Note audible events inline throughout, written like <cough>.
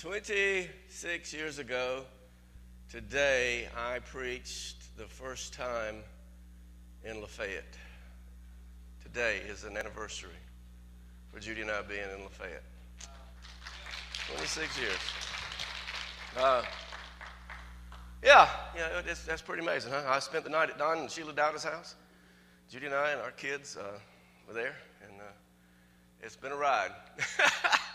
26 years ago, today, I preached the first time in Lafayette. Today is an anniversary for Judy and I being in Lafayette. 26 years. Uh, yeah, yeah, that's, that's pretty amazing, huh? I spent the night at Don and Sheila Dowda's house. Judy and I and our kids uh, were there, and uh, it's been a ride. <laughs>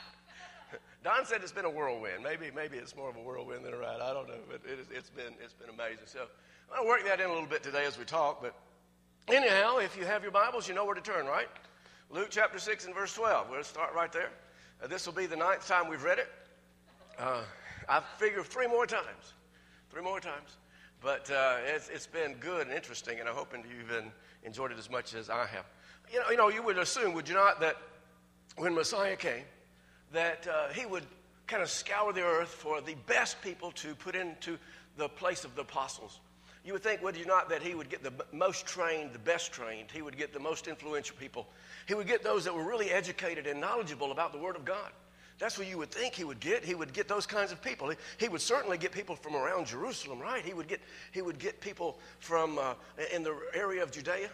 Don said it's been a whirlwind. Maybe, maybe it's more of a whirlwind than a ride. I don't know, but it has been, it's been amazing. So I'm going to work that in a little bit today as we talk. But anyhow, if you have your Bibles, you know where to turn, right? Luke chapter 6 and verse 12. We'll start right there. Uh, this will be the ninth time we've read it. Uh, I figure three more times. Three more times. But uh, it's, it's been good and interesting, and I hope you've enjoyed it as much as I have. You know, you know, you would assume, would you not, that when Messiah came, that uh, he would kind of scour the earth for the best people to put into the place of the apostles. You would think, would you not, that he would get the most trained, the best trained. He would get the most influential people. He would get those that were really educated and knowledgeable about the Word of God. That's what you would think he would get. He would get those kinds of people. He, he would certainly get people from around Jerusalem, right? He would get, he would get people from uh, in the area of Judea.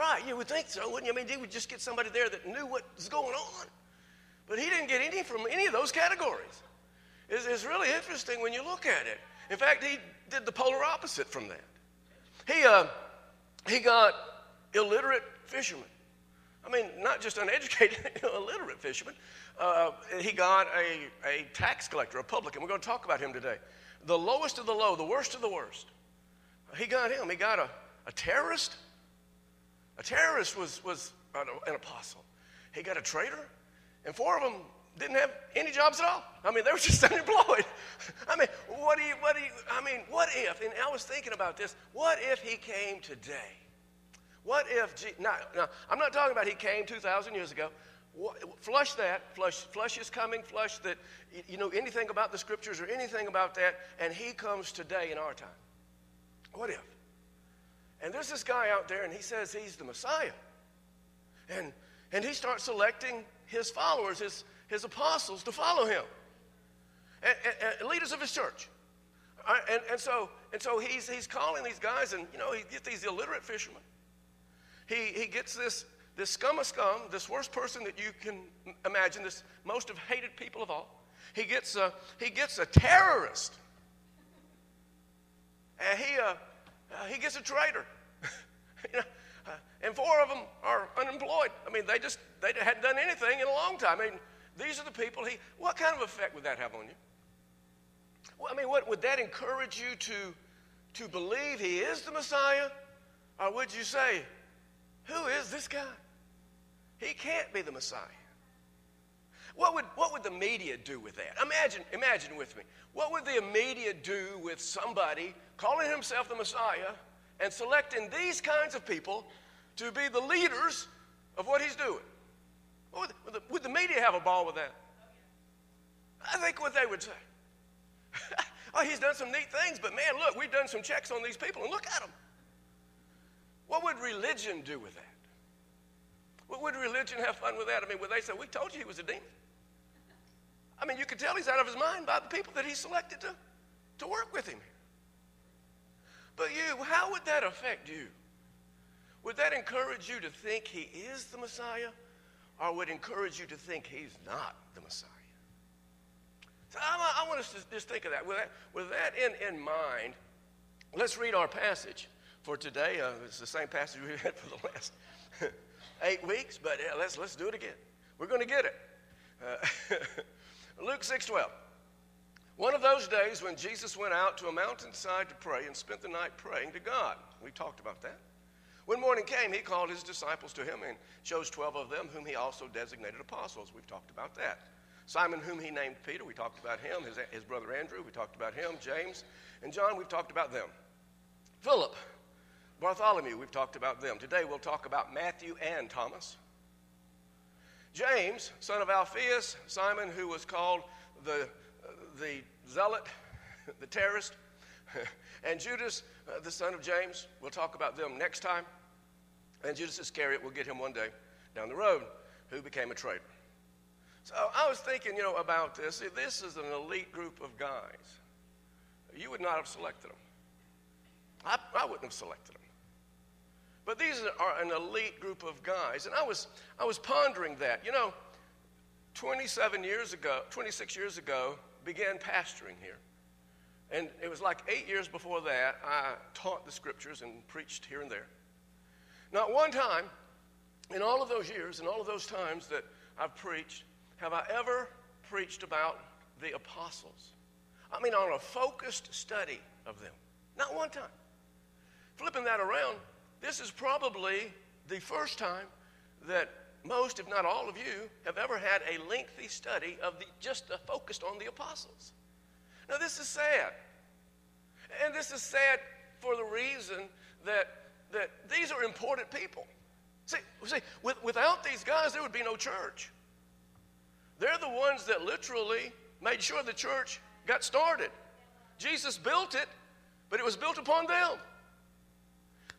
Right, you would think so, wouldn't you? I mean, he would just get somebody there that knew what was going on. But he didn't get any from any of those categories. It's, it's really interesting when you look at it. In fact, he did the polar opposite from that. He, uh, he got illiterate fishermen. I mean, not just uneducated, <laughs> illiterate fishermen. Uh, he got a, a tax collector, a publican. We're going to talk about him today. The lowest of the low, the worst of the worst. He got him. He got a, a terrorist. A terrorist was, was an, apostle. He got a traitor and four of them didn't have any jobs at all. I mean, they were <laughs> just unemployed. I mean, what do you, what do you, I mean, what if, and I was thinking about this, what if he came today? What if, now, now I'm not talking about he came 2,000 years ago. Flush that, flush, flush is coming, flush that, you know, anything about the scriptures or anything about that, and he comes today in our time. What if? And there's this guy out there, and he says he's the Messiah. And, and he starts selecting his followers, his, his apostles, to follow him, and, and, and leaders of his church. And, and, so, and so he's, he's calling these guys, and you know, he gets these illiterate fishermen. He, he gets this, this scum of scum, this worst person that you can imagine, this most of hated people of all. He gets a, he gets a terrorist. And he, uh, uh, he gets a traitor. <laughs> you know, uh, and four of them are unemployed. I mean, they just they hadn't done anything in a long time. I mean, these are the people he. What kind of effect would that have on you? Well, I mean, what would that encourage you to to believe he is the Messiah, or would you say, who is this guy? He can't be the Messiah. What would, what would the media do with that? Imagine, imagine with me. What would the media do with somebody calling himself the Messiah and selecting these kinds of people to be the leaders of what he's doing. Would the, would the media have a ball with that? I think what they would say. <laughs> oh, he's done some neat things, but man, look, we've done some checks on these people, and look at them. What would religion do with that? What would religion have fun with that? I mean, would they say, We told you he was a demon? I mean, you can tell he's out of his mind by the people that he selected to, to work with him. But you, how would that affect you? Would that encourage you to think he is the Messiah? Or would encourage you to think he's not the Messiah? So I, I want us to just think of that. With that, with that in, in mind, let's read our passage for today. Uh, it's the same passage we've <laughs> had for the last <laughs> eight weeks, but yeah, let's, let's do it again. We're going to get it. Uh, <laughs> Luke 6.12. One of those days when Jesus went out to a mountainside to pray and spent the night praying to God. We talked about that. When morning came, he called his disciples to him and chose 12 of them, whom he also designated apostles. We've talked about that. Simon, whom he named Peter, we talked about him. His, his brother Andrew, we talked about him. James and John, we've talked about them. Philip, Bartholomew, we've talked about them. Today we'll talk about Matthew and Thomas. James, son of Alphaeus, Simon, who was called the the zealot, the terrorist, and Judas, uh, the son of James. We'll talk about them next time. And Judas Iscariot, we'll get him one day down the road, who became a traitor. So I was thinking, you know, about this. This is an elite group of guys. You would not have selected them. I, I wouldn't have selected them. But these are an elite group of guys. And I was, I was pondering that. You know, 27 years ago, 26 years ago, began pastoring here. And it was like eight years before that, I taught the scriptures and preached here and there. Not one time in all of those years in all of those times that I've preached have I ever preached about the apostles. I mean, on a focused study of them. Not one time. Flipping that around, this is probably the first time that most, if not all of you, have ever had a lengthy study of the, just uh, focused on the apostles. Now, this is sad. And this is sad for the reason that, that these are important people. See, see with, without these guys, there would be no church. They're the ones that literally made sure the church got started. Jesus built it, but it was built upon them.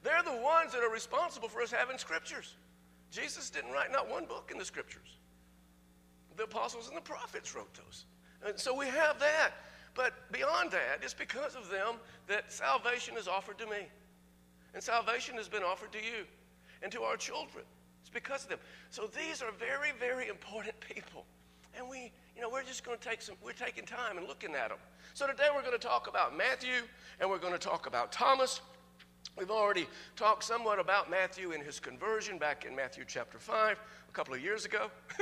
They're the ones that are responsible for us having scriptures. Jesus didn't write not one book in the scriptures. The apostles and the prophets wrote those. And so we have that. But beyond that, it's because of them that salvation is offered to me. And salvation has been offered to you and to our children. It's because of them. So these are very, very important <laughs> people. And we, you know, we're just going to take some, we're taking time and looking at them. So today we're going to talk about Matthew and we're going to talk about Thomas. We've already talked somewhat about Matthew and his conversion back in Matthew chapter 5 a couple of years ago. <laughs>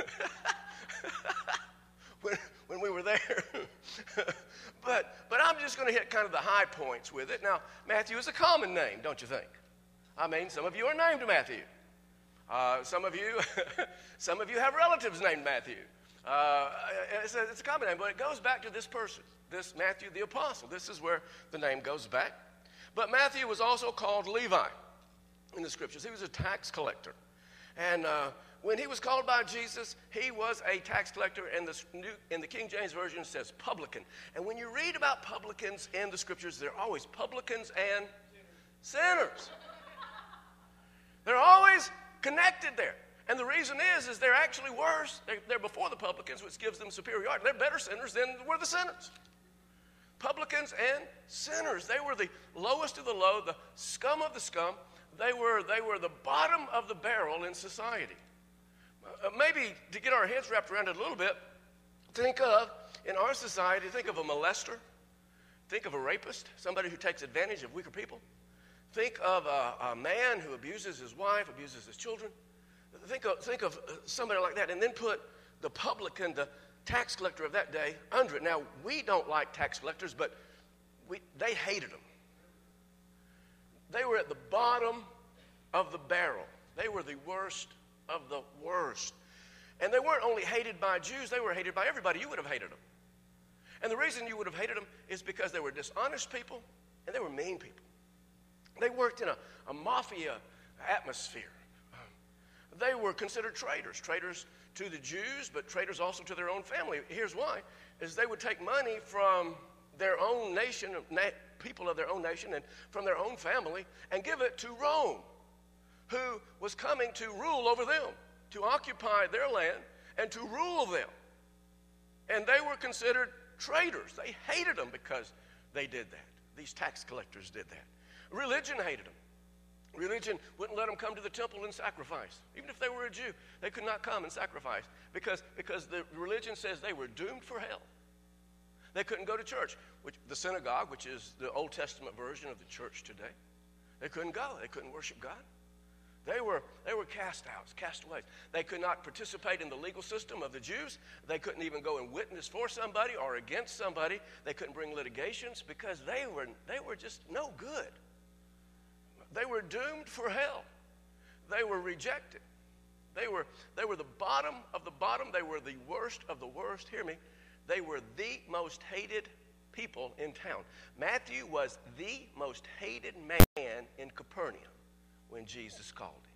when, when we were there. <laughs> but, but I'm just going to hit kind of the high points with it. Now, Matthew is a common name, don't you think? I mean, some of you are named Matthew. Uh, some of you, <laughs> some of you have relatives named Matthew. Uh, it's, a, it's a common name, but it goes back to this person, this Matthew the apostle. This is where the name goes back. But Matthew was also called Levi in the scriptures. He was a tax collector. And uh, when he was called by Jesus, he was a tax collector, and the, New, in the King James Version says publican. And when you read about publicans in the scriptures, they're always publicans and sinners. They're always connected there. And the reason is, is they're actually worse. They're, they're before the publicans, which gives them superiority. They're better sinners than were the sinners. Publicans and sinners. They were the lowest of the low, the scum of the scum. They were, they were the bottom of the barrel in society. Uh, maybe to get our heads wrapped around it a little bit, think of, in our society, think of a molester, think of a rapist, somebody who takes advantage of weaker people. Think of a, a man who abuses his wife, abuses his children. Think of, think of uh, somebody like that, and then put the publican, the tax collector of that day, under it. Now, we don't like tax collectors, but we, they hated them. They were at the bottom of the barrel. They were the worst of the worst. And they weren't only hated by Jews, they were hated by everybody. You would have hated them. And the reason you would have hated them is because they were dishonest people and they were mean people. They worked in a, a mafia atmosphere. They were considered traitors, traitors to the Jews, but traitors also to their own family. Here's why: is they would take money from their own nation, people of their own nation, and from their own family, and give it to Rome who was coming to rule over them, to occupy their land, and to rule them. And they were considered traitors. They hated them because they did that. These tax collectors did that. Religion hated them. Religion wouldn't let them come to the temple and sacrifice. Even if they were a Jew, they could not come and sacrifice because, because the religion says they were doomed for hell. They couldn't go to church, which the synagogue, which is the Old Testament version of the church today. They couldn't go. They couldn't worship God. They were, they were cast outs, castaways. They could not participate in the legal system of the Jews. They couldn't even go and witness for somebody or against somebody. They couldn't bring litigations because they were, they were just no good. They were doomed for hell. They were rejected. They were, they were the bottom of the bottom. They were the worst of the worst. Hear me. They were the most hated people in town. Matthew was the most hated man in Capernaum when Jesus called him.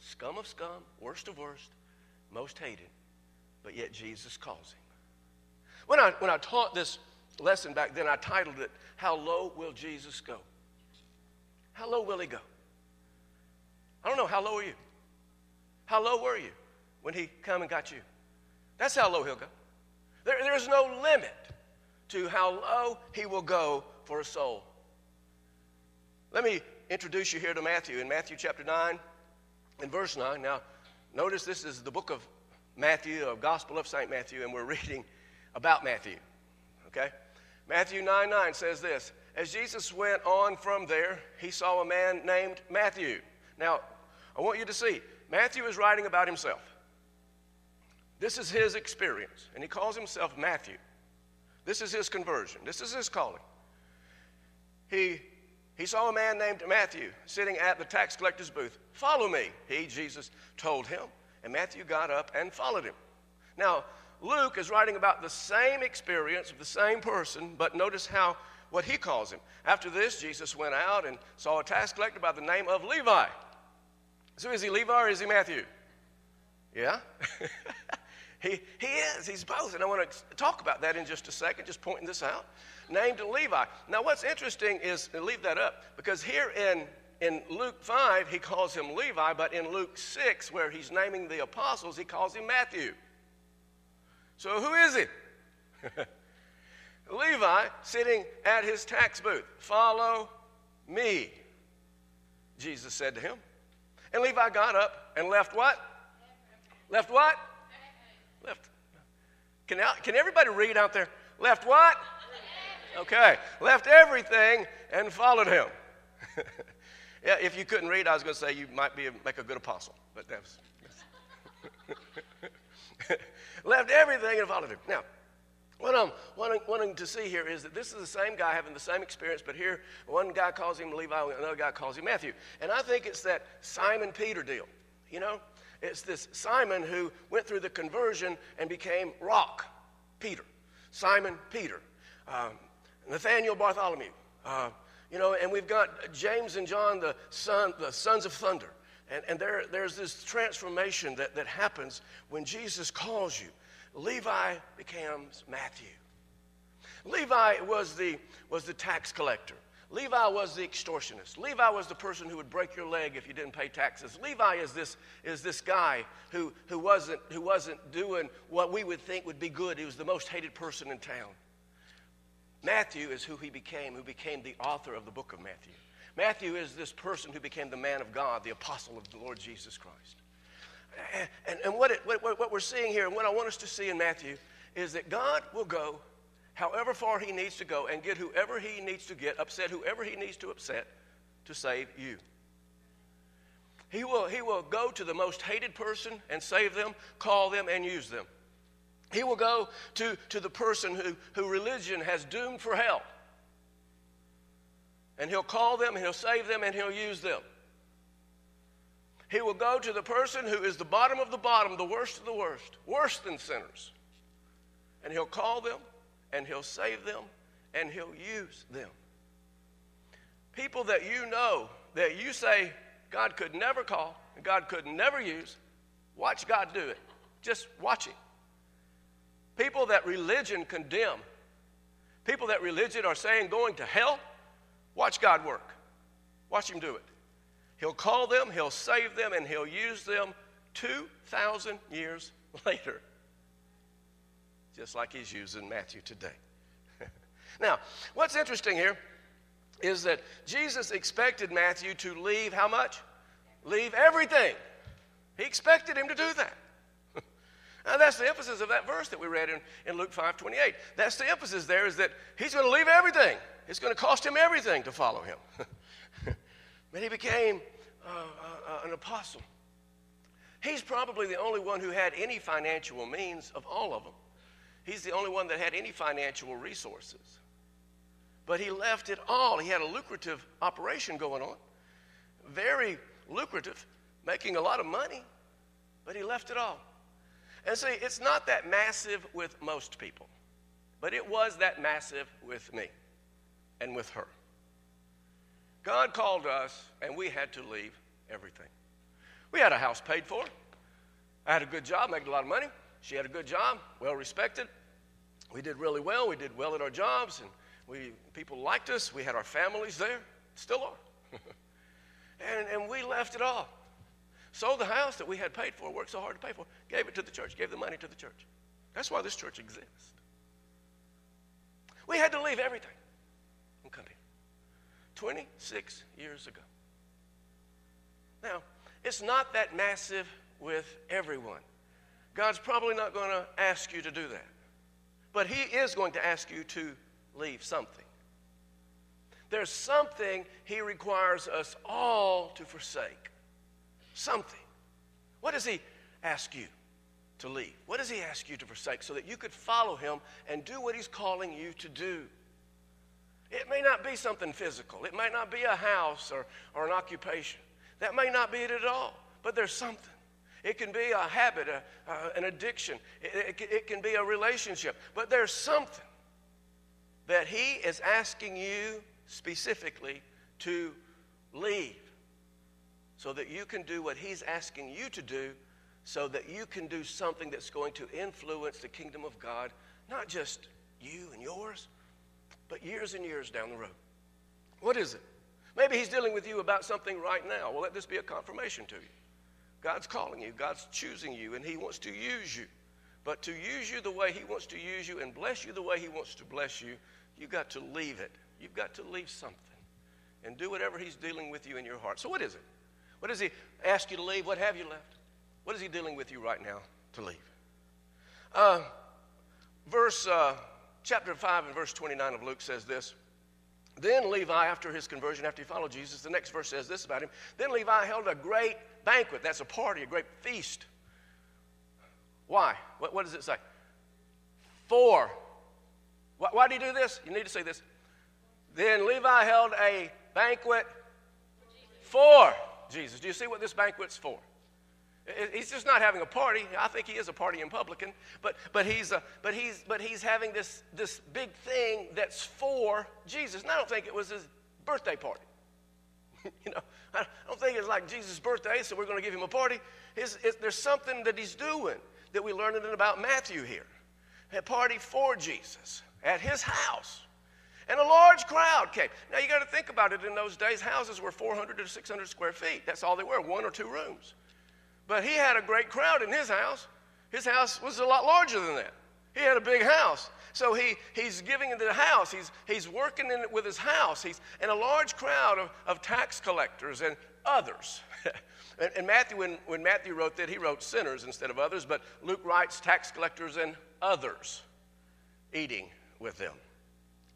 Scum of scum, worst of worst, most hated, but yet Jesus calls him. When I, when I taught this lesson back then, I titled it, How Low Will Jesus Go? How low will he go? I don't know, how low are you? How low were you when he come and got you? That's how low he'll go. There, there's no limit to how low he will go for a soul. Let me introduce you here to Matthew in Matthew chapter 9 and verse 9. Now, notice this is the book of Matthew, a Gospel of St. Matthew, and we're <laughs> reading about Matthew. Okay? Matthew 9 9 says this As Jesus went on from there, he saw a man named Matthew. Now, I want you to see, Matthew is writing about himself. This is his experience, and he calls himself Matthew. This is his conversion, this is his calling. He, he saw a man named Matthew sitting at the tax collector's booth. Follow me, he, Jesus, told him. And Matthew got up and followed him. Now, Luke is writing about the same experience of the same person, but notice how what he calls him. After this, Jesus went out and saw a tax collector by the name of Levi. So is he Levi or is he Matthew? Yeah? <laughs> he, he is. He's both. And I want to talk about that in just a second, just pointing this out. Named Levi. Now, what's interesting is, leave that up, because here in, in Luke 5, he calls him Levi, but in Luke 6, where he's naming the apostles, he calls him Matthew. So who is it? <laughs> Levi sitting at his tax booth. Follow me, Jesus said to him. And Levi got up and left what? Left what? Left. Can, can everybody read out there? Left what? Okay. Left everything and followed him. <laughs> yeah, if you couldn't read, I was going to say you might be a, make a good apostle, but that was. <laughs> left everything and followed him. Now, what I'm wanting, to see here is that this is the same guy having the same experience, but here one guy calls him Levi, another guy calls him Matthew. And I think it's that Simon Peter deal. You know, it's this Simon who went through the conversion and became Rock Peter. Simon Peter. Um, Nathaniel Bartholomew. Uh, you know, and we've got James and John, the, son, the sons of thunder. And, and there, there's this transformation that, that happens when Jesus calls you. Levi becomes Matthew. Levi was the, was the tax collector. Levi was the extortionist. Levi was the person who would break your leg if you didn't pay taxes. Levi is this, is this guy who, who, wasn't, who wasn't doing what we would think would be good. He was the most hated person in town. Matthew is who he became, who became the author of the book of Matthew. Matthew is this person who became the man of God, the apostle of the Lord Jesus Christ. And, and what, it, what, what we're seeing here, and what I want us to see in Matthew, is that God will go however far he needs to go and get whoever he needs to get, upset whoever he needs to upset to save you. He will, he will go to the most hated person and save them, call them, and use them. He will go to, to the person who, who religion has doomed for hell and he'll call them, he'll save them, and he'll use them. He will go to the person who is the bottom of the bottom, the worst of the worst, worse than sinners. And he'll call them, and he'll save them, and he'll use them. People that you know that you say God could never call, and God could never use, watch God do it. Just watch it. People that religion condemn, people that religion are saying going to hell, Watch God work. Watch Him do it. He'll call them, He'll save them, and He'll use them 2,000 years <laughs> later. Just like He's using Matthew today. <laughs> now, what's interesting here is that Jesus expected Matthew to leave how much? Leave everything. He expected him to do that. <laughs> Now, that's the emphasis of that verse that we read in, in Luke 5 28. That's the emphasis there is that he's going to leave everything. It's going to cost him everything to follow him. but he became uh, uh, an apostle. He's probably the only one who had any financial means of all of them. He's the only one that had any financial resources. But he left it all. He had a lucrative operation going on, very lucrative, making a lot of money, but he left it all. And see, it's not that massive with most people, but it was that massive with me and with her. God called us, and we had to leave everything. We had a house paid for. I had a good job, making a lot of money. She had a good job, well respected. We did really well. We did well at our jobs, and we, people liked us. We had our families there, still are. <laughs> and, and we left it all. Sold the house that we had paid for, worked so hard to pay for, gave it to the church, gave the money to the church. That's why this church exists. We had to leave everything 26 years ago. Now, it's not that massive with everyone. God's probably not going to ask you to do that. But He is going to ask you to leave something. There's something He requires us all to forsake. Something. What does He ask you to leave? What does He ask you to forsake so that you could follow Him and do what He's calling you to do? It may not be something physical, it might not be a house or, or an occupation. That may not be it at all, but there's something. It can be a habit, a, uh, an addiction. It, it, it can be a relationship. But there's something that He is asking you specifically to leave so that you can do what He's asking you to do, so that you can do something that's going to influence the kingdom of God, not just you and yours, but years and years down the road. What is it? Maybe He's dealing with you about something right now. Well, let this be a confirmation to you. God's calling you, God's choosing you, and He wants to use you. But to use you the way He wants to use you and bless you the way He wants to bless you, you've got to leave it. You've got to leave something and do whatever He's dealing with you in your heart. So, what is it? What does He ask you to leave? What have you left? What is He dealing with you right now to leave? Uh, verse, uh, chapter 5 and verse 29 of Luke says this. Then Levi, after his conversion, after he followed Jesus, the next verse says this about him. Then Levi held a great banquet. That's a party, a great feast. Why? What, what does it say? For. Why, why did he do this? You need to say this. Then Levi held a banquet for Jesus. Do you see what this banquet's for? He's just not having a party. I think he is a partying publican, but, but, he's, a, but, he's, but he's having this, this big thing that's for Jesus. And I don't think it was his birthday party. <laughs> you know, I don't think it's like Jesus' birthday, so we're going to give him a party. His, there's something that he's doing that we learned about Matthew here. A party for Jesus at his house. And a large crowd came. Now you got to think about it. In those days, houses were 400 to 600 square feet. That's all they were, one or two rooms. But he had a great crowd in his house. His house was a lot larger than that. He had a big house. So he, he's giving into the house. He's, he's working in it with his house. He's in a large crowd of, of tax collectors and others. <laughs> and, and, Matthew, when, when Matthew wrote that, he wrote sinners instead of others, but Luke writes tax collectors and others eating with them.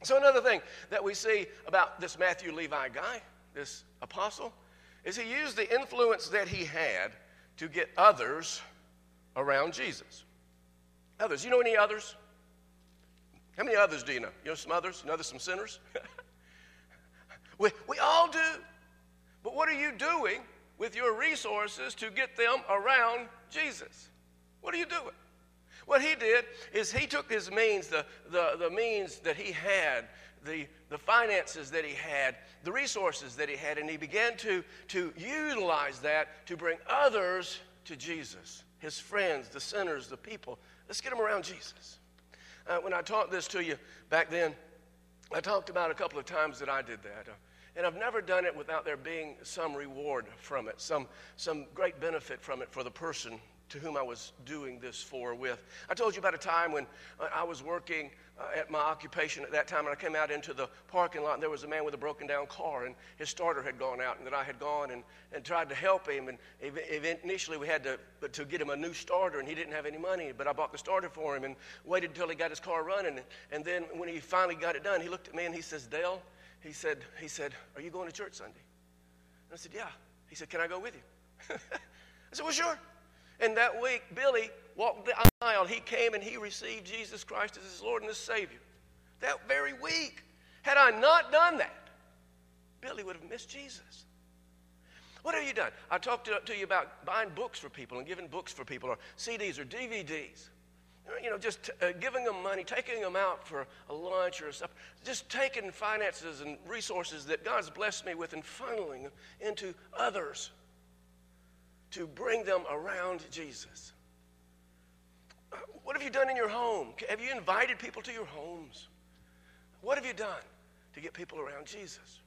So, another thing that we see about this Matthew Levi guy, this apostle, is he used the influence that he had to get others around Jesus. Others. You know any others? How many others do you know? You know some others? You know some sinners? <laughs> we, we all do. But what are you doing with your resources to get them around Jesus? What are you doing? What he did is he took his means, the, the, the means that he had, the, the finances that he had, the resources that he had, and he began to, to utilize that to bring others to Jesus his friends, the sinners, the people. Let's get them around Jesus. Uh, when I taught this to you back then, I talked about a couple of times that I did that. Uh, and I've never done it without there being some reward from it, some, some great benefit from it for the person to whom I was doing this for with. I told you about a time when I was working uh, at my occupation at that time, and I came out into the parking lot, and there was a man with a broken down car, and his starter had gone out, and that I had gone and, and tried to help him. And initially, we had to, to get him a new starter, and he didn't have any money, but I bought the starter for him and waited until he got his car running. And then when he finally got it done, he looked at me and he says, Dale, he said, he said, Are you going to church Sunday? And I said, Yeah. He said, Can I go with you? <laughs> I said, Well, sure. And that week, Billy walked the aisle. He came and he received Jesus Christ as his Lord and his Savior. That very week. Had I not done that, Billy would have missed Jesus. What have you done? I talked to, to you about buying books for people and giving books for people, or CDs or DVDs. You know, just uh, giving them money, taking them out for a lunch or something, just taking finances and resources that God's blessed me with and funneling them into others to bring them around Jesus. What have you done in your home? Have you invited people to your homes? What have you done to get people around Jesus?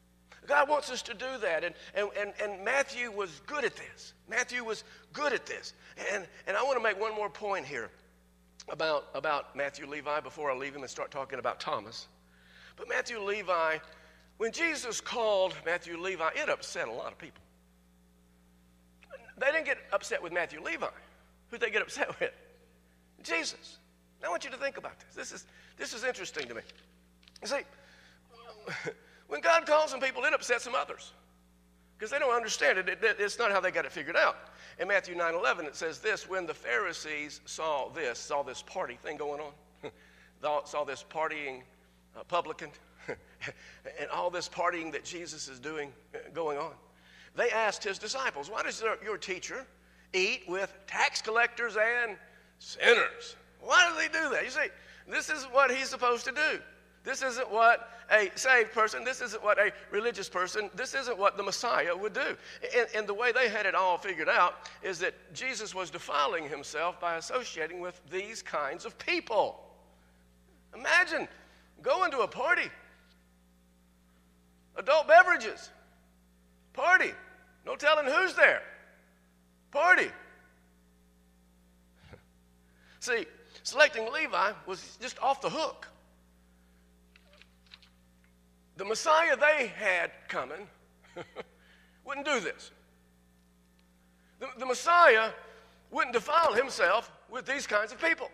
God wants us to do that. And, and, and, and Matthew was good at this. Matthew was good at this. And, and I want to make one more point here. about, about Matthew Levi before I leave him and start talking about Thomas. But Matthew Levi, when Jesus called Matthew Levi, it upset a lot of people. They didn't get upset with Matthew Levi. Who'd they get upset <laughs> with? Jesus. I want you to think about this. This is, this is interesting to me. You see, when God calls some people, it upsets some others because they don't understand it. it. It's not how they got it figured out. In Matthew 9 11, it says this when the Pharisees saw this, saw this party thing going on, <laughs> saw this partying uh, publican, <laughs> and all this partying that Jesus is doing uh, going on, they asked his disciples, Why does your teacher eat with tax collectors and sinners? Why do they do that? You see, this is what he's supposed to do. This isn't what a saved person, this isn't what a religious person, this isn't what the Messiah would do. And, and, the way they had it all figured out is that Jesus was defiling himself by associating with these kinds of people. Imagine going to a party, adult beverages, party, no telling who's there, party. <laughs> See, selecting Levi was just off the hook. The Messiah they had coming <laughs> wouldn't do this. The, the Messiah wouldn't defile himself with these kinds of people.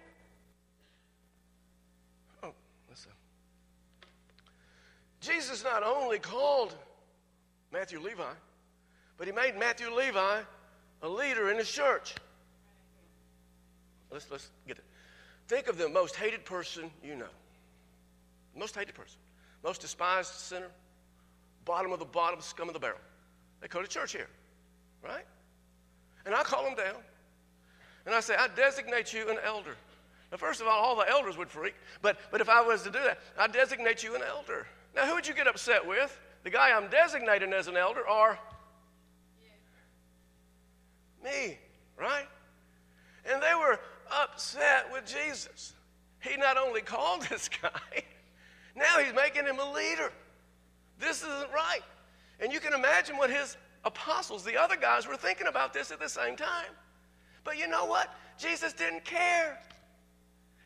Oh, listen. Jesus not only called Matthew Levi, but he made Matthew Levi a leader in his church. Let's, let's get it. Think of the most hated person you know. Most hated person. Most despised sinner. Bottom of the bottom, scum of the barrel. They go to church here, right? And I call them down. And I say, I designate you an elder. Now, first of all, all the elders would freak. But, but if I was to do that, I designate you an elder. Now, who would you get upset with? The guy I'm designating as an elder or me, right? And they were upset with Jesus. He not only called <laughs> this guy, now he's making him a leader. This isn't right. And you can imagine what his apostles, the other guys, were thinking about this at the same time. But you know what? Jesus didn't care.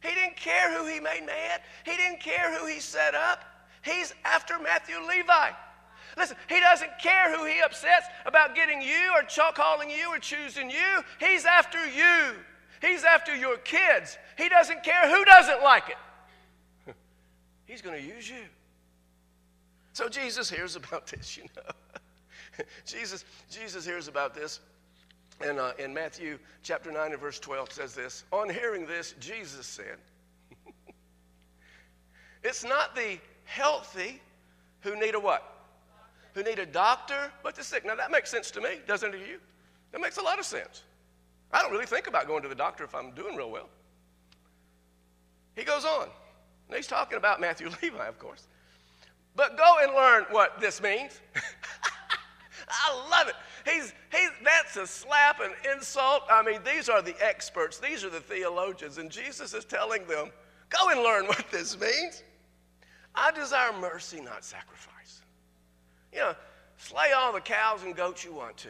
He didn't care who he made mad, he didn't care who he set up. He's after Matthew Levi. Listen, he doesn't care who he upsets about getting you or calling you or choosing you. He's after you. He's after your kids. He doesn't care who doesn't like it. <laughs> He's going to use you. So Jesus hears about this, you know. <laughs> Jesus, Jesus hears about this. And uh, in Matthew chapter 9 and verse 12 says this On hearing this, Jesus said, <laughs> It's not the healthy who need a what? Who need a doctor, but the sick. Now that makes sense to me, doesn't it to you? That makes a lot of sense. I don't really think about going to the doctor if I'm doing real well. He goes on. And he's talking about Matthew <laughs> Levi, of course. But go and learn what this means. <laughs> I love it. He's, he's, that's a slap, an insult. I mean, these are the experts, these are the theologians, and Jesus is telling them, go and learn <laughs> what this means. I desire mercy, not sacrifice. You know, slay all the cows and goats you want to.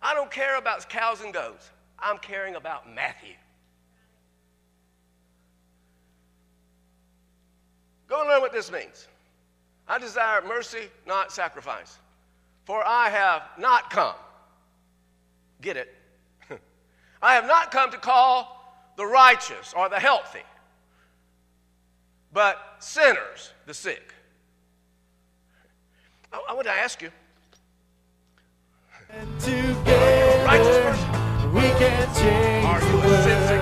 I don't care about cows and goats. I'm caring about Matthew. Go and learn what this means. I desire mercy, not sacrifice. For I have not come. Get it? <laughs> I have not come to call the righteous or the healthy, but sinners, the sick. I, I want to ask you together, righteous person. we can change Are you the a sin sick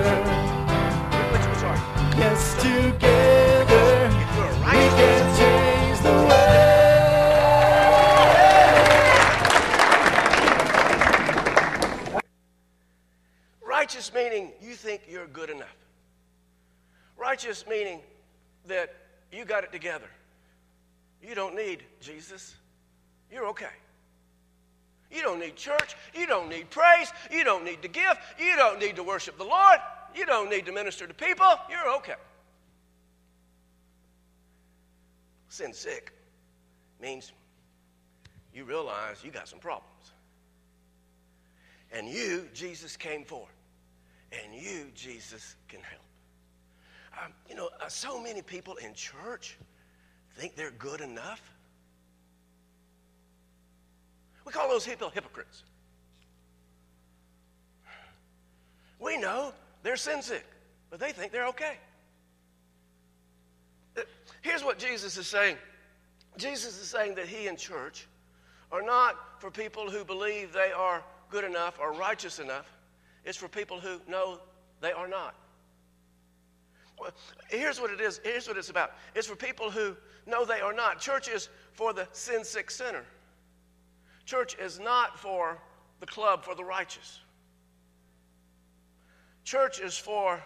Which, which are you? Yes, together, you're a we can change the world. Righteous meaning you think you're good enough. Righteous meaning that you got it together. You don't need Jesus. You're okay. You don't need church. You don't need praise. You don't need to give. You don't need to worship the Lord. You don't need to minister to people. You're okay. Sin sick means you realize you got some problems. And you, Jesus, came for. and you, Jesus, can help. Um, you know, uh, so many people in church think they're good enough. We call those people hypocrites. We know they're sin sick, but they think they're okay. Uh, Here's what Jesus is saying Jesus is saying that he and church are not for people who believe they are good enough or righteous enough, it's for people who know they are not. Here's what it is. Here's what it's about. It's for people who know they are not. Church is for the sin sick sinner. Church is not for the club for the righteous. Church is for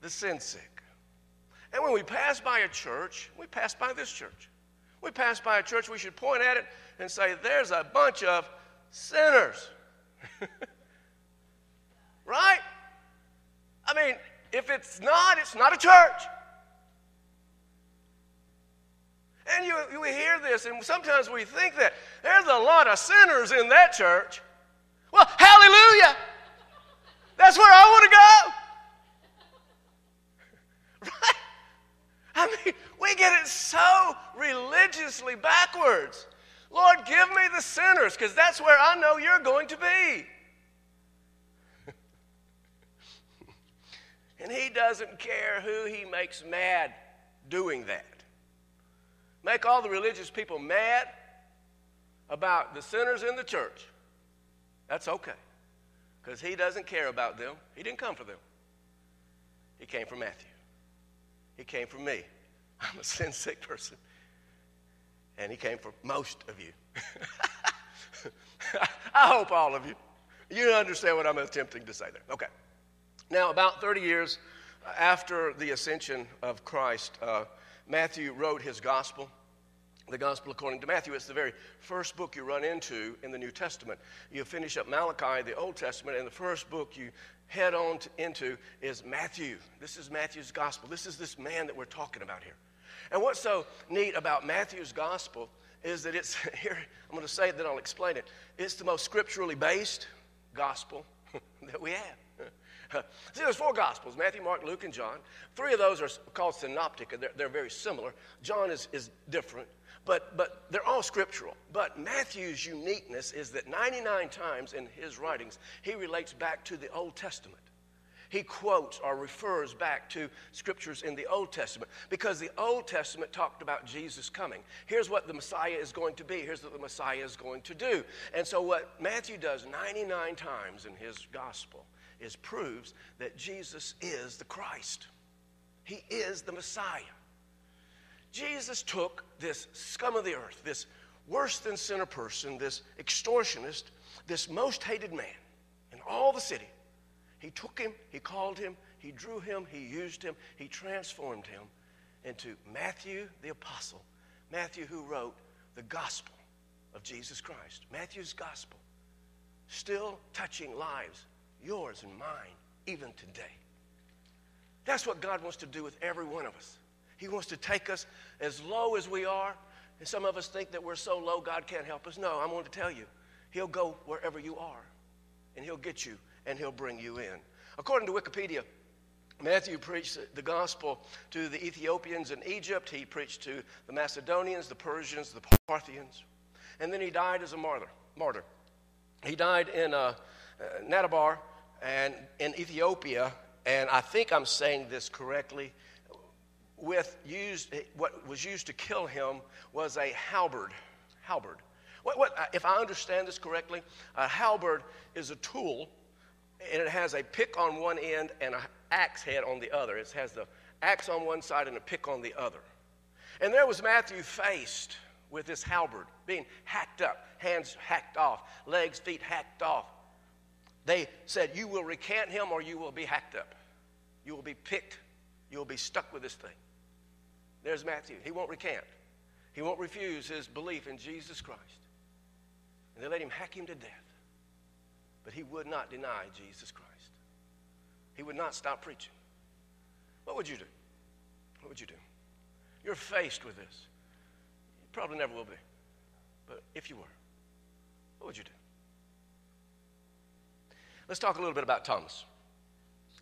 the sin sick. And when we pass by a church, we pass by this church. We pass by a church, we should point at it and say, there's a bunch of sinners. <laughs> right? I mean, if it's not, it's not a church. And you, you hear this, and sometimes we think that there's a lot of sinners in that church. Well, hallelujah! That's where I want to go. <laughs> Right? I mean, we get it so religiously backwards. Lord, give me the sinners, because that's where I know you're going to be. <laughs> and he doesn't care who he makes mad doing that. Make all the religious people mad about the sinners in the church. That's okay, because he doesn't care about them. He didn't come for them, he came for Matthew. He came for me. <laughs> I'm a sin sick person. And he came for most of you. <laughs> I hope all of you. You understand what I'm attempting to say there. Okay. Now, about 30 years after the ascension of Christ, uh, Matthew wrote his gospel. The gospel according to Matthew. It's the very first book you run into in the New Testament. You finish up Malachi, the Old Testament, and the first book you head on to, into is Matthew. This is Matthew's gospel. This is this man that we're talking about here. And what's so neat about Matthew's gospel is that it's <laughs> here, I'm going to say it, then I'll explain it. It's the most scripturally based gospel <laughs> that we have. <laughs> See, there's four Gospels Matthew, Mark, Luke, and John. Three of those are called synoptic, and they're, they're very similar. John is, is different, but, but they're all scriptural. But Matthew's uniqueness is that 99 times in his writings, he relates back to the Old Testament. He quotes or refers back to scriptures in the Old Testament because the Old Testament talked about Jesus coming. Here's what the Messiah is going to be, here's what the Messiah is going to do. And so, what Matthew does 99 times in his gospel is proves that Jesus is the Christ, he is the Messiah. Jesus took this scum of the earth, this worse than sinner person, this extortionist, this most hated man in all the city. He took him, he called him, he drew him, he used him, he transformed him into Matthew the apostle, Matthew who wrote the gospel of Jesus Christ. Matthew's gospel, still touching lives, yours and mine, even today. That's what God wants to do with every one of us. He wants to take us as low as we are. And some of us think that we're so low, God can't help us. No, I'm going to tell you, He'll go wherever you are, and He'll get you, and He'll bring you in. According to Wikipedia, Matthew preached the gospel to the Ethiopians in Egypt. He preached to the Macedonians, the Persians, the Parthians. And then he died as a martyr. martyr. He died in uh, uh, Nadabar and in Ethiopia, and I think I'm saying this correctly. With used, what was used to kill him was a halberd. Halberd. What, what, uh, if I understand this correctly, a halberd is a tool, and it has a pick on one end and an axe head on the other. It has the axe on one side and a pick on the other. And there was Matthew faced with this halberd being hacked up, hands hacked off, legs, feet hacked off. They said, You will recant him or you will be hacked up. You will be picked. You will be stuck with this thing. There's Matthew. He won't recant, he won't refuse his belief in Jesus Christ. And they let him hack him to death. But he would not deny Jesus Christ. He would not stop preaching. What would you do? What would you do? You're faced with this. You probably never will be. But if you were, what would you do? Let's talk a little bit about Thomas.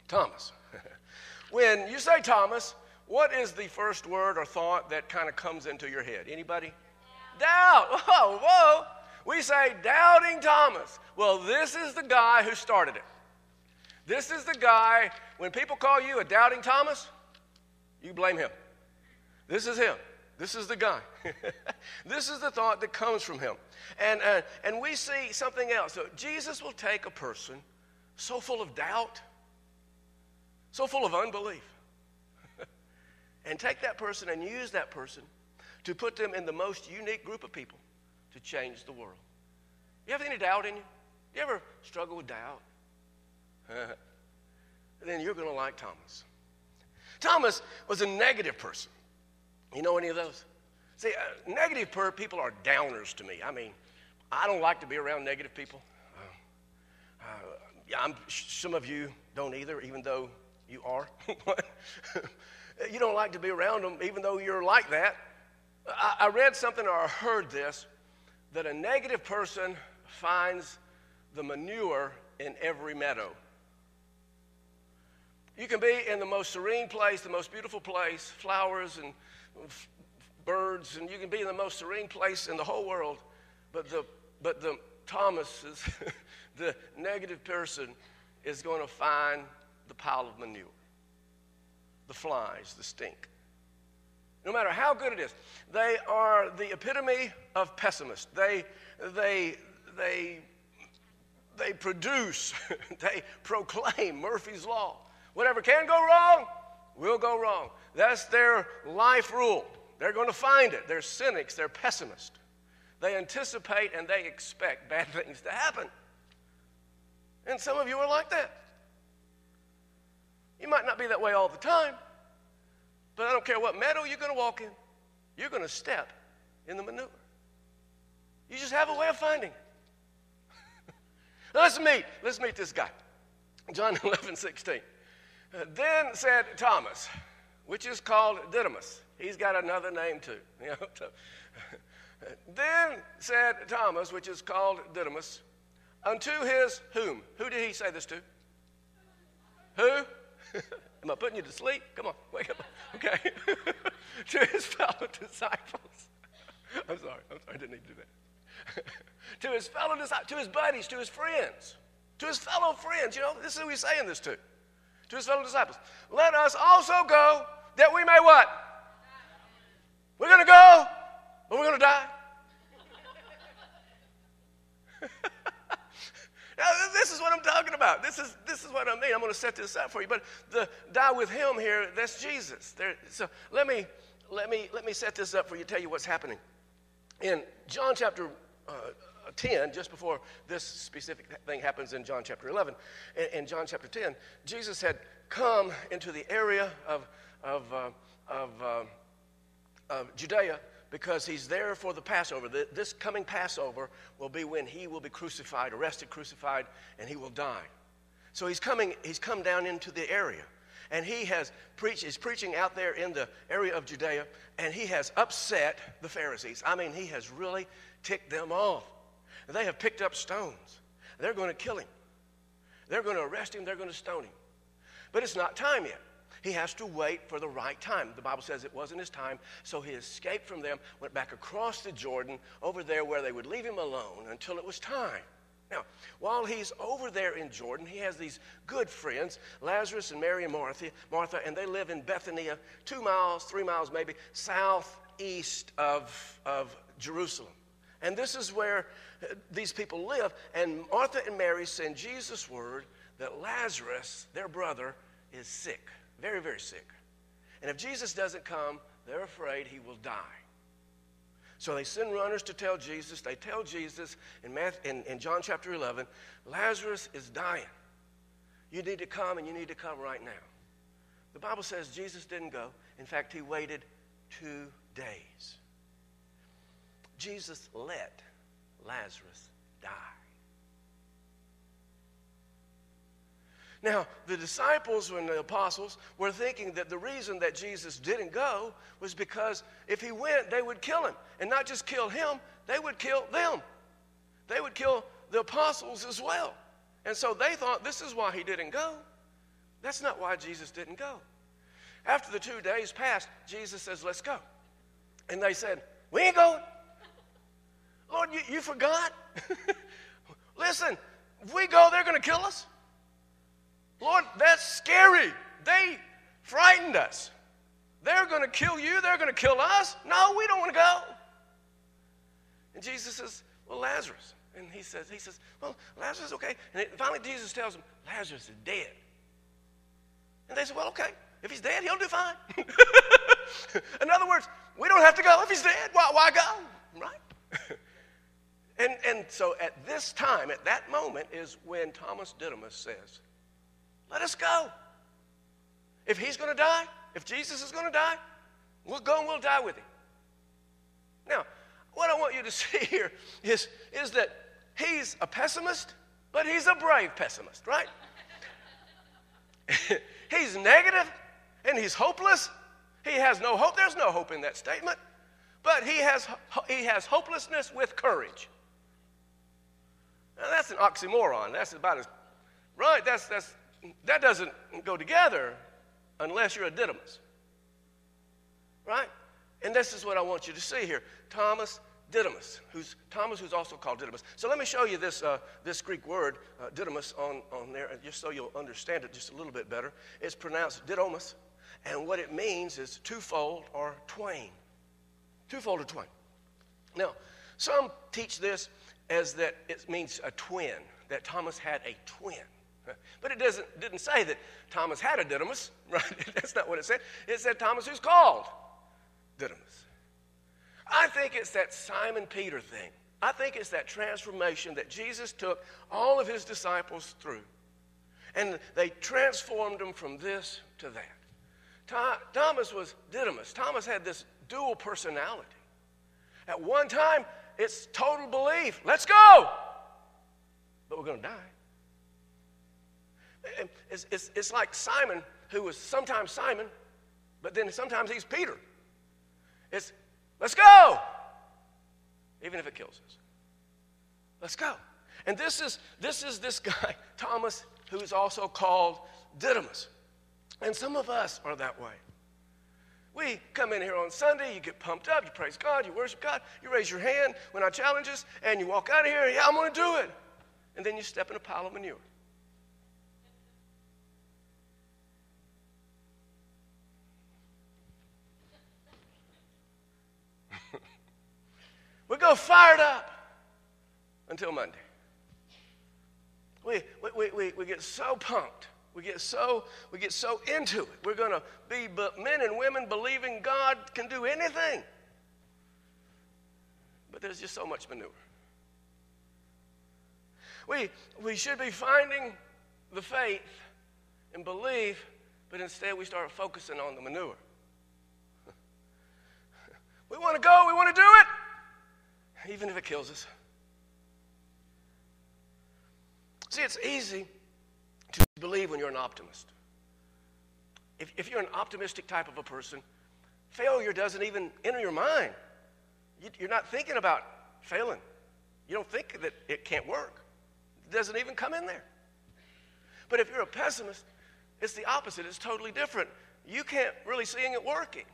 Thomas. <laughs> when you say Thomas, what is the first word or thought that kind of comes into your head? Anybody? Doubt. <laughs> Oh, whoa. We say doubting Thomas. Well, this is the guy who started it. This is the guy, when people call you a doubting Thomas, you blame him. This is him. This is the guy. <laughs> this is the thought that comes from him. And, uh, and we see something else. So Jesus will take a person so full of doubt, so full of unbelief, <laughs> and take that person and use that person to put them in the most unique group of people to change the world. You have any doubt in you? You ever struggle with doubt? <laughs> then you're going to like Thomas. Thomas was a negative person. You know any of those? See, uh, negative people are downers to me. I mean, I don't like to be around negative people. Yeah, I'm, some of you don't either, even though you are. <laughs> you don't like to be around them, even though you're like that. I, I read something or I heard this that a negative person finds the manure in every meadow. You can be in the most serene place, the most beautiful place, flowers and birds, and you can be in the most serene place in the whole world, but the, but the Thomas is, <laughs> the negative person, is going to find the pile of manure, the flies, the stink. No matter how good it is, they are the epitome of pessimists. They, they, they, they produce, <laughs> they proclaim Murphy's Law. Whatever can go wrong, will go wrong. That's their life rule. They're going to find it. They're cynics, they're pessimists. They anticipate and they expect bad things to happen. And some of you are like that. You might not be that way all the time, but I don't care what meadow you're going to walk in, you're going to step in the manure. You just have a way of finding. <laughs> Let's meet. Let's meet this guy. John <laughs> 11, 16. Uh, then said Thomas, which is called Didymus. He's got another name too. <laughs> You know? Then said Thomas, which is called Didymus, unto his whom? Who did he say this to? Who? <laughs> Am I putting you to sleep? Come on, wake up. Okay. <laughs> to his fellow disciples. <laughs> I'm sorry, I'm sorry, I didn't need to do that. to his fellow disciples, to his buddies, to his friends, to his fellow friends. You know, this is who he's saying this to. To his fellow disciples. Let us also go that we may what? We're going to go, but we're going to die. <laughs> now, this is what I'm talking about. This is, this is what I mean. I'm going to set this up for you. But the die with him here, that's Jesus. There, so let me, let, me, let me set this up for you, tell you what's happening. In John chapter uh, 10, just before this specific thing happens in John chapter 11, in, in John chapter 10, Jesus had come into the area of, of, uh, of uh, of Judea because he's there for the Passover. This coming Passover will be when he will be crucified, arrested, crucified, and he will die. So he's coming, he's come down into the area. And he has preached, he's preaching out there in the area of Judea, and he has upset the Pharisees. I mean, he has really ticked them off. They have picked up stones. They're going to kill him. They're going to arrest him. They're going to stone him. But it's not time yet. He has to wait for the right time. The Bible says it wasn't his time, so he escaped from them, went back across the Jordan over there where they would leave him alone until it was time. Now, while he's over there in Jordan, he has these good friends, Lazarus and Mary and Martha, Martha, and they live in Bethany, two miles, three miles maybe, southeast of, of Jerusalem. And this is where uh, these people live. And Martha and Mary send Jesus word that Lazarus, their brother, is sick very, very sick. And if Jesus doesn't come, they're afraid he will die. So they send runners to tell Jesus. They tell Jesus in, Matthew, in, in John chapter 11, Lazarus is dying. You need to come, and you need to come right now. The Bible says Jesus didn't go. In fact, he waited two days. Jesus let Lazarus die. Now, the disciples and the apostles were thinking that the reason that Jesus didn't go was because if he went, they would kill him. And not just kill him, they would kill them. They would kill the apostles as well. And so they thought this is why he didn't go. That's not why Jesus didn't go. After the two days passed, Jesus says, Let's go. And they said, We ain't going. Lord, you, you forgot? <laughs> Listen, if we go, they're going to kill us. Lord, that's scary. They frightened us. They're going to kill you. They're going to kill us. No, we don't want to go. And Jesus says, Well, Lazarus. And he says, he says, Well, Lazarus is okay. And finally Jesus tells him, Lazarus is dead. And they said, Well, okay. If he's dead, he'll do fine. <laughs> In other words, we don't have to go. If he's dead, why, why go? Right? <laughs> and, and so at this time, at that moment, is when Thomas Didymus says, Let us go. If he's going to die, if Jesus is going to die, we'll go and we'll die with him. Now, what I want you to <laughs> see here is, is that he's a pessimist, but he's a brave pessimist, right? <laughs> he's negative and he's hopeless. He has no hope. There's no hope in that statement. But he has, he has hopelessness with courage. Now, that's an oxymoron. That's about as, right? That's, that's, that doesn't go together unless you're a Didymus. Right? And this is what I want you to see here. Thomas Didymus, who's Thomas, who's also called Didymus. So let me show you this, uh, this Greek word, uh, Didymus, on, on there, just so you'll understand it just a little bit better. It's pronounced Didomus, and what it means is twofold or twain. Twofold or twain. Now, some teach this as that it means a twin, that Thomas had a twin. But it doesn't, didn't say that Thomas had a Didymus, <laughs> right? That's not what it said. It said Thomas who's called Didymus. I think it's that Simon Peter thing. I think it's that transformation that Jesus took all of his disciples through. And they transformed them from this to that. Thomas was Didymus. Thomas had this dual personality. At one time, it's total belief. Let's go! But we're going to die. It's, it's, it's like Simon, who was sometimes Simon, but then sometimes he's Peter. It's Let's go. Even if it kills us. Let's go. And this is this is this guy, <laughs> Thomas, who is also called Didymus. And some of us are that way. We come in here on Sunday, you get pumped up, you praise God, you worship God, you raise your hand when I challenge us, and you walk out of here, yeah, I'm going to do it. And then you step in a pile of manure. We go fired up until Monday. We, we, we, we get so pumped. We get so, we get so into it. We're going to be men and women believing God can do anything. But there's just so much manure. We, we should be finding the faith and belief, but instead we start focusing on the manure. <laughs> We want to go, we want to do it even if it kills us. See, it's easy to believe when you're an optimist. If, if you're an optimistic type of a person, failure doesn't even enter your mind. You, you're not thinking about failing. You don't think that it can't work. It doesn't even come in there. But if you're a pessimist, it's the opposite. It's totally different. You can't really see it working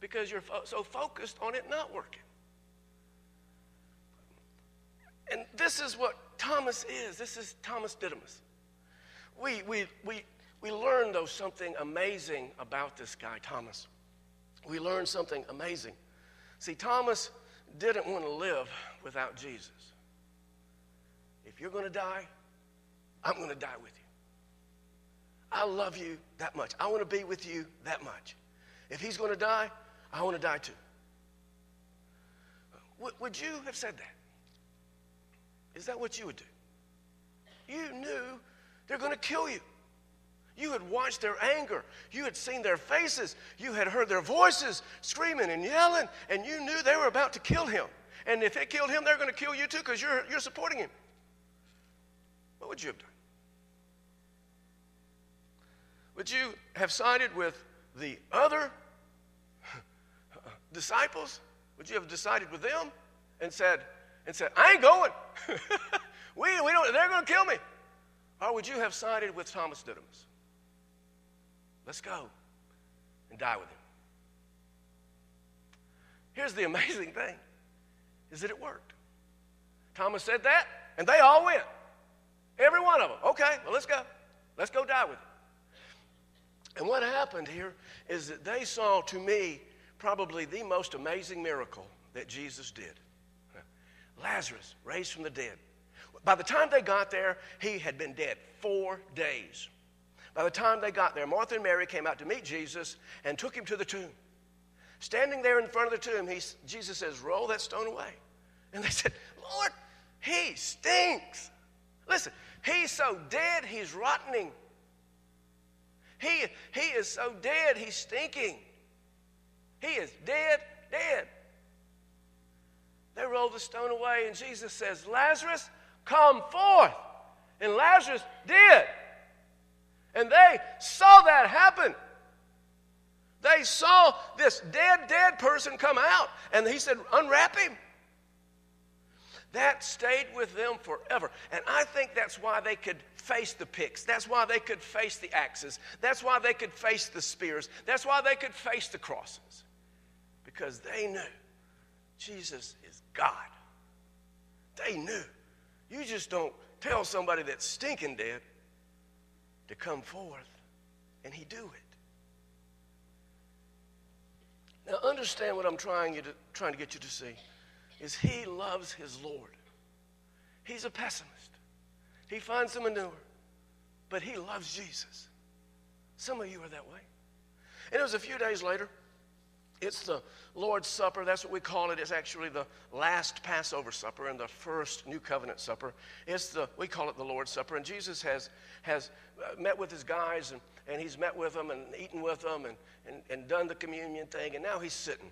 because you're fo- so focused on it not working. And this is what Thomas is. This is Thomas Didymus. We, we, we, we learned, though, something amazing about this guy, Thomas. We learned something amazing. See, Thomas didn't want to live without Jesus. If you're going to die, I'm going to die with you. I love you that much. I want to be with you that much. If he's going to die, I want to die too. would you have said that? Is that what you would do? You knew they're going to kill you. You had watched their anger. You had seen their faces. You had heard their voices screaming and yelling, and you knew they were about to kill him. And if it killed him, they're going to kill you too because you're, you're supporting him. What would you have done? Would you have sided with the other <laughs> disciples? Would you have decided with them and said, and said, I ain't going. <laughs> we, we don't, they're going to kill me. Or would you have sided with Thomas Didymus? Let's go and die with him. Here's the <laughs> amazing thing is that it worked. Thomas said that, and they all went. Every one of them. Okay, well, let's go. Let's go die with him. And what happened here is that they saw, to me, probably the most amazing miracle that Jesus did. Lazarus raised from the dead. By the time they got there, he had been dead four days. By the time they got there, Martha and Mary came out to meet Jesus and took him to the tomb. Standing there in front of the tomb, he, Jesus says, Roll that stone away. And they <laughs> said, Lord, he stinks. Listen, he's so dead, he's rotting. He, he is so dead, he's stinking. He is dead, dead. They roll the stone away, and Jesus says, Lazarus, come forth. And Lazarus did. And they saw that happen. They saw this dead, dead person come out, and he said, Unwrap him. That stayed with them forever. And I think that's why they could face the picks. That's why they could face the axes. That's why they could face the spears. That's why they could face the crosses. Because they knew Jesus God. They knew. You just don't tell somebody that's stinking dead to come forth and he do it. Now understand what I'm trying, you to, trying to get you to see is he loves his Lord. He's a pessimist. He finds the manure, but he loves Jesus. Some of you are that way. And it was a few days later. It's the Lord's Supper. That's what we call it. It's actually the last Passover supper and the first New Covenant supper. It's the, we call it the Lord's Supper. And Jesus has, has uh, met with his guys and, and he's met with them and eaten with them and, and, and done the communion thing. And now he's sitting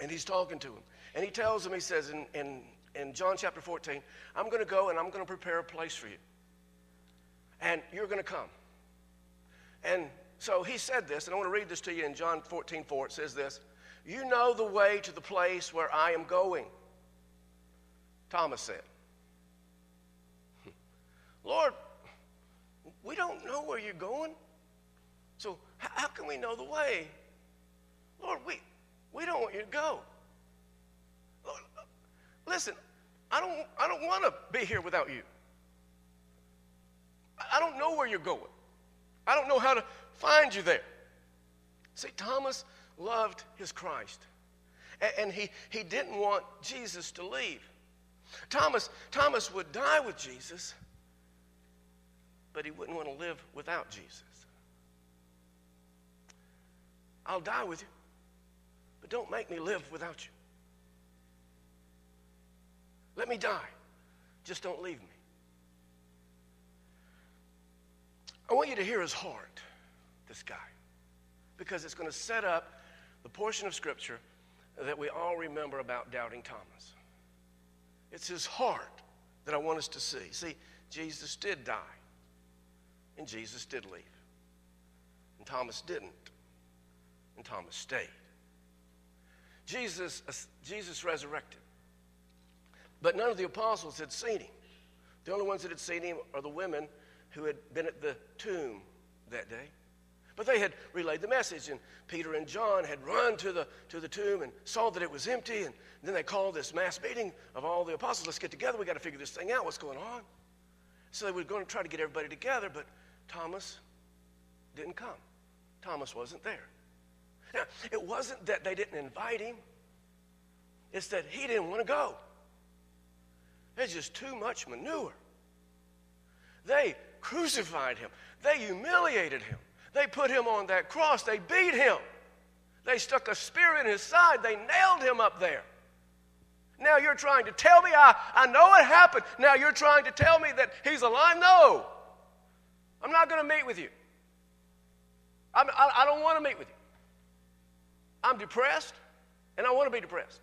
and he's talking to them. And he tells them, he says in, in, in John chapter 14, I'm going to go and I'm going to prepare a place for you. And you're going to come. And so he said this, and I want to read this to you in John 14, 4. It says this You know the way to the place where I am going. Thomas said, <laughs> Lord, we don't know where you're going. So how can we know the way? Lord, we, we don't want you to go. Lord, listen, I don't, I don't want to be here without you. I don't know where you're going. I don't know how to find you there. See, Thomas loved his Christ, and he, he didn't want Jesus to leave. Thomas, Thomas would die with Jesus, but he wouldn't want to live without Jesus. I'll die with you, but don't make me live without you. Let me die. Just don't leave me. I want you to hear his heart, this guy, because it's going to set up the portion of Scripture that we all remember about doubting Thomas. It's his heart that I want us to see. See, Jesus did die, and Jesus did leave, and Thomas didn't, and Thomas stayed. Jesus, uh, Jesus resurrected, but none of the apostles had seen him. The only ones that had seen him are the women who had been at the tomb that day. But they had relayed the message, and Peter and John had run to the, to the tomb and saw that it was empty. And then they called this mass meeting of all the apostles. Let's get together. we got to figure this thing out. What's going on? So they were going to try to get everybody together, but Thomas didn't come. Thomas wasn't there. Now, it wasn't that they didn't invite him, it's that he didn't want to go. There's just too much manure. They crucified him, they humiliated him, they put him on that cross, they beat him, they stuck a spear in his side, they nailed him up there. Now you're trying to tell me I, I know it happened. Now you're trying to tell me that he's alive? No. I'm not going to meet with you. I'm, I, I don't want to meet with you. I'm depressed, and I want to be depressed.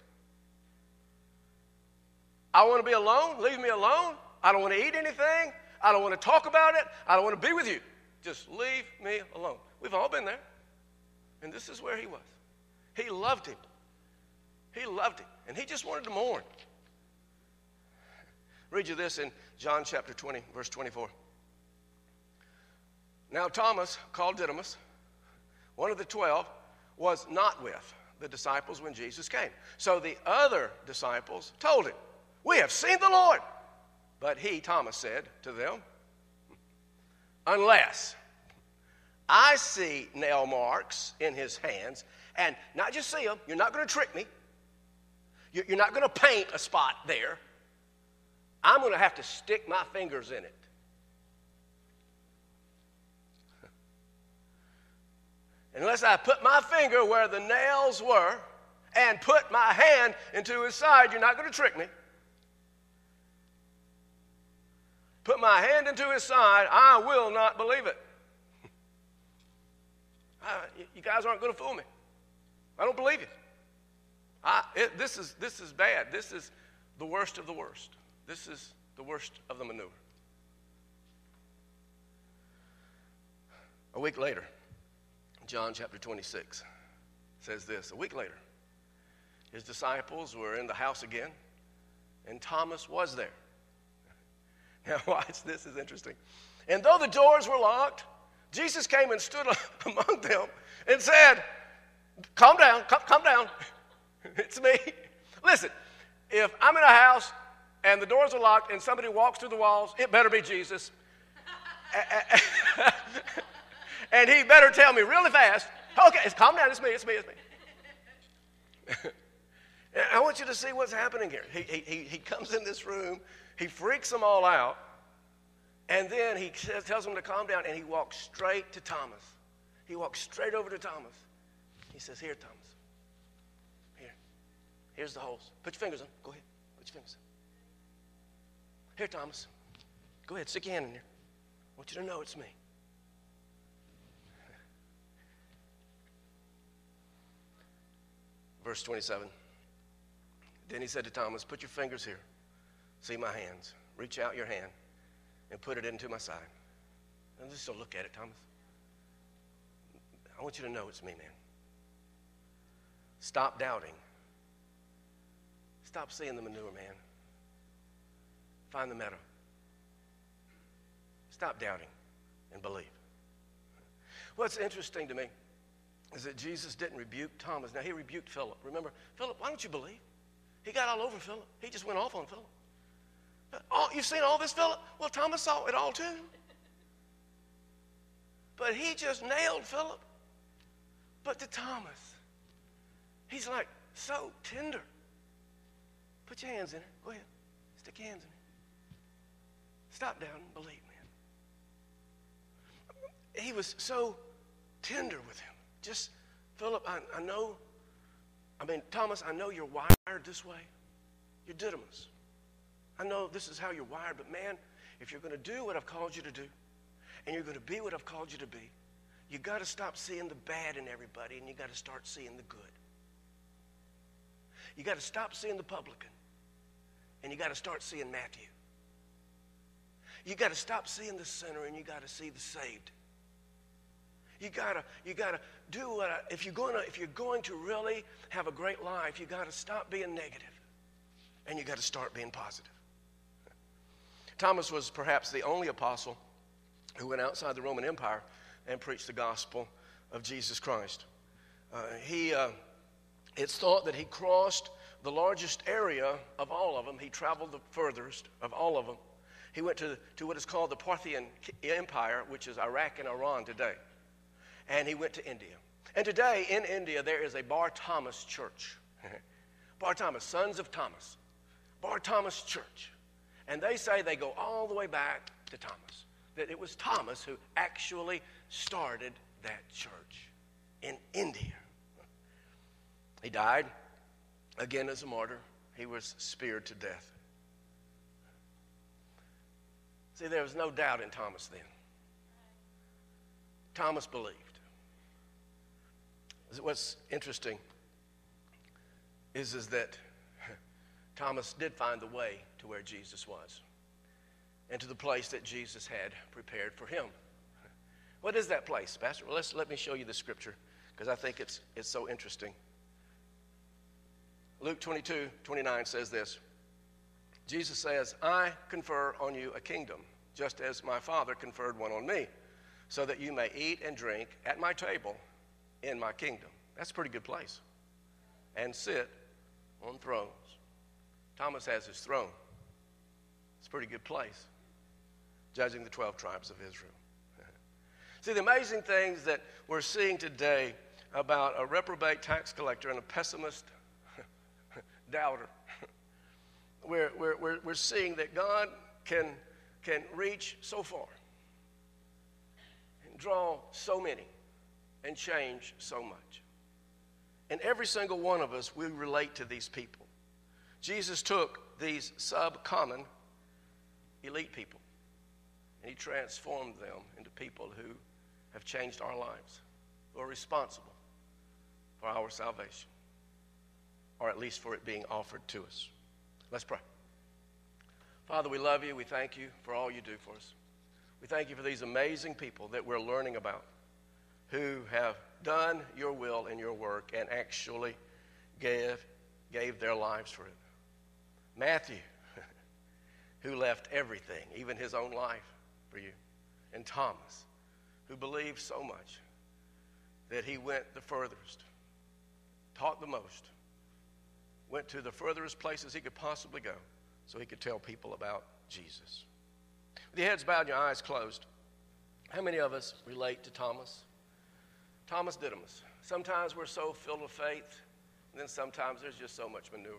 I want to be alone. Leave me alone. I don't want to eat anything. I don't want to talk about it. I don't want to be with you. Just leave me alone. We've all been there. And this is where he was. He loved him. He loved him. And he just wanted to mourn. Read you this in John chapter 20, verse 24. Now Thomas, called Didymus, one of the twelve, was not with the disciples when Jesus came. So the other disciples told him, We have seen the Lord. But he, Thomas, said to them, Unless I see nail marks in his hands, and not just see them, you're not going to trick me. You- You're not going to paint a spot there. I'm going to have to stick my fingers in it. Unless I put my finger where the nails were and put my hand into his side, you're not going to trick me. Put my hand into his side, I will not believe it. <laughs> I- you guys aren't going to fool me. I don't believe you. I, it, this, is, this is bad. This is the worst of the worst. This is the worst of the manure. A week later, John chapter 26 says this. A week later, his disciples were in the house again, and Thomas was there. <laughs> Now, watch this is interesting. And though the doors were locked, Jesus came and stood <laughs> among them and said, Calm down, calm, calm down. <laughs> it's me. Listen, if I'm in a house and the doors are locked and somebody walks through the walls, it better be Jesus. and he better tell me really fast, okay, it's, calm down, it's me, it's me, it's me. I want you to see what's happening here. He, he, he- he comes in this room, he freaks them all out, and then he says, tells them to calm down, and he walks straight to Thomas. He walks straight over to Thomas. He says, Here, Thomas. Here. Here's the holes. Put your fingers in. Go ahead. Put your fingers in. Here, Thomas. Go ahead. Stick your hand in there. I want you to know it's me. <laughs> Verse 27. Then he said to Thomas, Put your fingers here. See my hands. Reach out your hand and put it into my side. And just don't look at it, Thomas. I want you to know it's me, man. Stop doubting. Stop seeing the manure, man. Find the meadow. Stop doubting and believe. What's interesting to me is that Jesus didn't rebuke Thomas. Now, he rebuked Philip. Remember, Philip, why don't you believe? He got all over Philip. He just went off on Philip. Oh, you've seen all this, Philip? Well, Thomas saw it all too. But he just nailed Philip. But to Thomas, he's like so tender. Put your hands in it. Go ahead. Stick your hands in it. Stop down and believe, man. He was so tender with him. Just, Philip, I, I know, I mean, Thomas, I know you're wired this way. You're Didymus. I know this is how you're wired, but man, if you're going to do what I've called you to do, and you're going to be what I've called you to be, you got to stop seeing the bad in everybody, and you got to start seeing the good. You got to stop seeing the publican, and you got to start seeing Matthew. You got to stop seeing the sinner, and you got to see the saved. You gotta, you gotta do what. I, if you're going to, if you're going to really have a great life, you gotta stop being negative, and you gotta start being positive. Thomas was perhaps the only apostle who went outside the Roman Empire and preached the gospel of Jesus Christ. Uh, he, uh, it's thought that he crossed the largest area of all of them. He traveled the furthest of all of them. He went to, to what is called the Parthian Empire, which is Iraq and Iran today. And he went to India. And today in India, there is a Bar Thomas church. <laughs> Bar Thomas, Sons of Thomas. Bar Thomas Church. And they say they go all the way back to Thomas. That it was Thomas who actually started that church in India. He died again as a martyr. He was speared to death. See, there was no doubt in Thomas then. Thomas believed. What's interesting is, is that Thomas did find the way to where Jesus was and to the place that Jesus had prepared for him. What is that place, Pastor? Well, let's, let me show you the scripture because I think it's, it's so interesting. Luke 22, 29 says this Jesus says, I confer on you a kingdom, just as my Father conferred one on me, so that you may eat and drink at my table in my kingdom. That's a pretty good place. And sit on thrones. Thomas has his throne. It's a pretty good place, judging the 12 tribes of Israel. <laughs> See, the amazing things that we're seeing today about a reprobate tax collector and a pessimist <laughs> doubter. <laughs> We're, we're, we're, we're seeing that God can, can reach so far and draw so many and change so much. And every single one of us, we relate to these people. Jesus took these sub-common elite people and he transformed them into people who have changed our lives, who are responsible for our salvation, or at least for it being offered to us. Let's pray. Father, we love you. We thank you for all you do for us. We thank you for these amazing people that we're learning about who have done your will and your work and actually gave, gave their lives for it. Matthew, <laughs> who left everything, even his own life, for you. And Thomas, who believed so much that he went the furthest, taught the most, went to the furthest places he could possibly go so he could tell people about Jesus. With your heads bowed and your eyes closed, how many of us relate to Thomas? Thomas Didymus. Sometimes we're so filled with faith, and then sometimes there's just so much manure.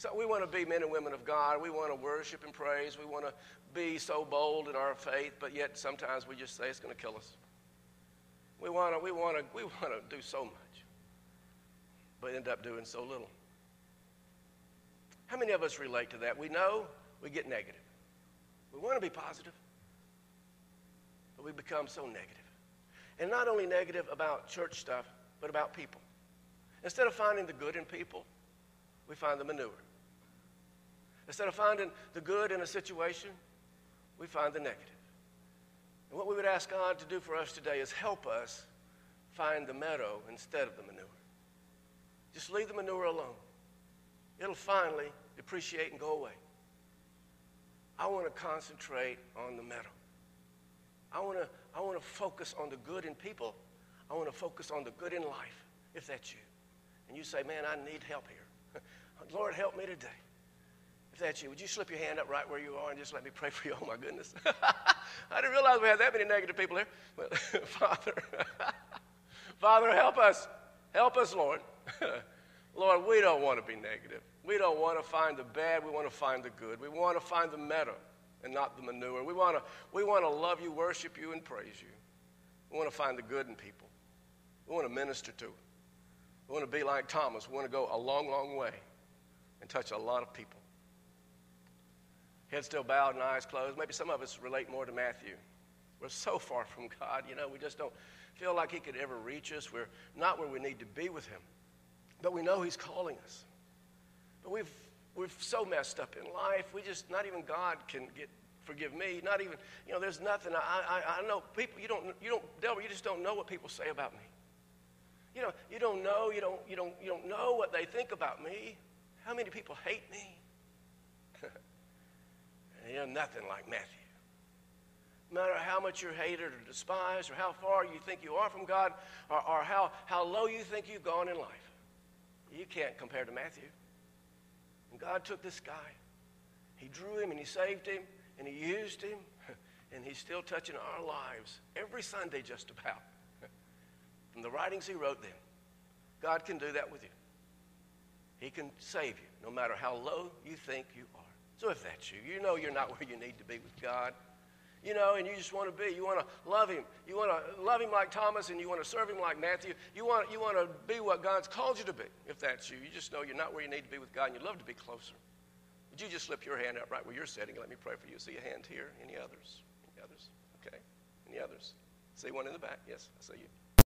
So we want to be men and women of God. We want to worship and praise. We want to be so bold in our faith, but yet sometimes we just say it's going to kill us. We want to, we want to, we want to do so much, but end up doing so little. How many of us relate to that? We know we get negative. We want to be positive, but we become so negative. And not only negative about church stuff, but about people. Instead of finding the good in people, we find the manure. Instead of finding the good in a situation, we find the negative. And what we would ask God to do for us today is help us find the meadow instead of the manure. Just leave the manure alone. It'll finally depreciate and go away. I want to concentrate on the meadow. I want to I want to focus on the good in people. I want to focus on the good in life, if that's you. And you say, man, I need help here. <laughs> Lord, help me today. That's you, would you slip your hand up right where you are and just let me pray for you? <laughs> Oh, my goodness. <laughs> I didn't realize we had that many negative people here. But <laughs> Father, Father, help us. Help us, Lord. Lord, we don't want to be negative. We don't want to find the bad. We want to find the good. We want to find the meadow and not the manure. We want to, we want to love you, worship you, and praise you. We want to find the good in people. We want to minister to. them. We want to be like Thomas. We want to go a long, long way and touch a lot of people. Head still bowed and eyes closed. Maybe some of us relate more to Matthew. We're so far from God, you know, we just don't feel like He could ever reach us. We're not where we need to be with Him. But we know He's calling us. But we've we're so messed up in life. We just, not even God can get, forgive me. Not even, you know, there's nothing. I, I, I know people, you don't, you don't, Delbert, you just don't know what people say about me. You know, you don't know, you don't, you don't, you don't know what they think about me. How many people hate me? You know, nothing like Matthew. No matter how much you're hated or despised or how far you think you are from God or, or how, how low you think you've gone in life, you can't compare to Matthew. And God took this guy. He drew him and he saved him and he used him. <laughs> And he's still touching our lives every Sunday, just about. <laughs> From the writings he wrote then, God can do that with you. He can save you no matter how low you think you are. So if that's you, you know you're not <laughs> where you need to be with God you know, and you just want to be. You want to love him. You want to love him like Thomas, and you want to serve him like Matthew. You want, you want to be what God's called you to be, if that's you. You just know you're not where you need to be with God, and you'd love to be closer. Would you just slip your hand up right where you're sitting? and Let me pray for you. See a hand here. Any others? Any others? Okay. Any others? See one in the back? Yes, I see you.